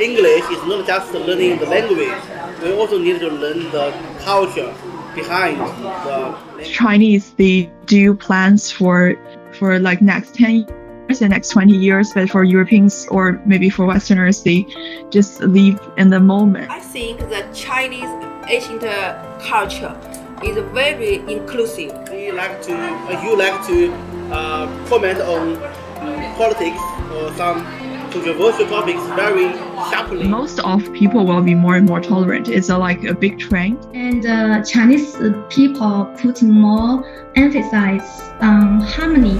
English is not just learning the language. We also need to learn the culture behind the Chinese. They do plans for for like next ten years and next twenty years, but for Europeans or maybe for Westerners, they just live in the moment. I think the Chinese ancient culture is very inclusive. We like to, uh, you like to uh, comment on politics or some controversial topics very sharply. Most of people will be more and more tolerant. It's a, like a big trend. And uh, Chinese people put more emphasis on harmony